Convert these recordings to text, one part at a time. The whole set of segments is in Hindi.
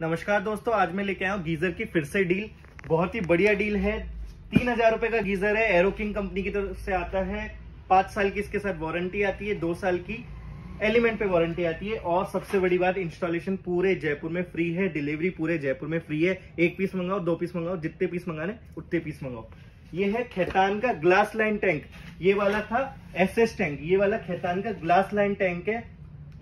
नमस्कार दोस्तों, आज मैं लेके आया हूँ गीजर की फिर से डील। बहुत ही बढ़िया डील है। तीन हज़ार रुपए का गीजर है। एरो किंग कंपनी की तरफ़ से आता है। पाँच साल की इसके साथ वारंटी आती है। दो साल की एलिमेंट पे वारंटी आती है। और सबसे बड़ी बात इंस्टॉलेशन पूरे जयपुर में फ्री है। डिलीवरी पूरे जयपुर में फ्री है। एक पीस मंगाओ, दो पीस मंगाओ, जितने पीस मंगाने, उतने पीस मंगाओ। ये है खेतान का ग्लास लाइन टैंक ये वाला था एसएस टैंक ये वाला खेतान का ग्लास लाइन टैंक है।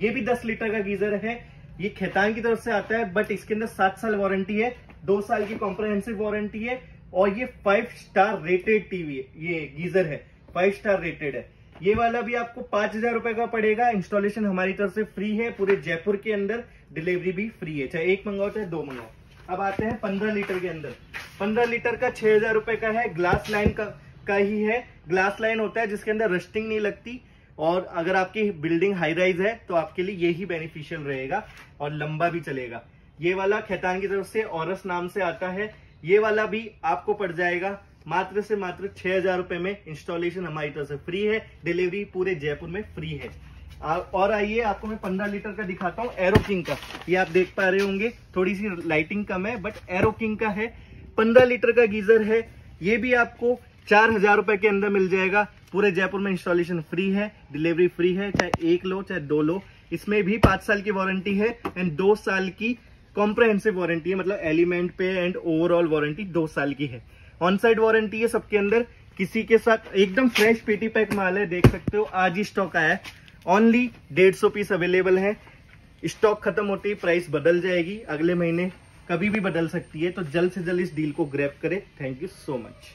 ये भी दस लीटर का गीजर है। ये खेतान की तरफ़ से आता है बट इसके अंदर सात साल वारंटी है दो साल की कॉम्प्रहेंसिव वारंटी है और ये फाइव स्टार रेटेड टीवी है ये गीजर है फाइव स्टार रेटेड है। ये वाला भी आपको पाँच हज़ार रुपए का पड़ेगा इंस्टॉलेशन हमारी तरफ़ से फ्री है पूरे जयपुर के अंदर डिलीवरी भी फ्री है चाहे एक मंगाओ चाहे दो मंगाओ। अब आते हैं पंद्रह लीटर के अंदर। पंद्रह लीटर का छह हज़ार रुपए का है ग्लास लाइन का, का ही है। ग्लास लाइन होता है जिसके अंदर रस्टिंग नहीं लगती और अगर आपकी बिल्डिंग हाई राइज है तो आपके लिए ये ही बेनिफिशियल रहेगा और लंबा भी चलेगा। ये वाला खैतान की तरफ़ से औरस नाम से आता है। ये वाला भी आपको पड़ जाएगा। मात्र से मात्र छह हज़ार रुपए में इंस्टॉलेशन हमारी तरफ़ से फ्री है। डिलीवरी पूरे जयपुर में फ्री है। और आइए, आपको मैं पंद्रह लीटर का दिखाता हूँ एरो किंग का। ये आप देख पा रहे होंगे थोड़ी सी लाइटिंग कम है बट एरो किंग का है। पंद्रह लीटर का गीजर है। ये भी आपको चार हज़ार रुपए के अंदर मिल जाएगा। पूरे जयपुर में इंस्टॉलेशन फ्री है डिलीवरी फ्री है, चाहे एक लो, चाहे दो लो। इसमें भी पाँच साल की वारंटी है एंड दो साल की कॉम्प्रहेंसिव वारंटी है मतलब एलिमेंट पे एंड ओवरऑल वारंटी दो साल की है। ऑन साइड वारंटी है सबके अंदर, किसी के साथ, एकदम फ्रेश पेटी पैक माल है, देख सकते हो, आज ही स्टॉक आया है। ओनली डेढ़ सौ पीस अवेलेबल है। स्टॉक खत्म होते ही प्राइस बदल जाएगी, अगले महीने कभी भी बदल सकती है तो जल्द से जल्द इस डील को ग्रैप करें। Thank you so much